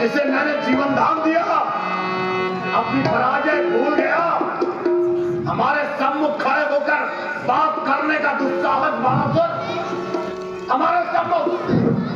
जिसे मैंने जीवन दान दिया, अपनी पराजय भूल गया। हमारे सम्मुख खड़े होकर बात करने का दुस्साहस बानासुर हमारे सम्मुख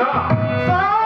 Só.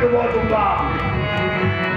Thank you, to bow.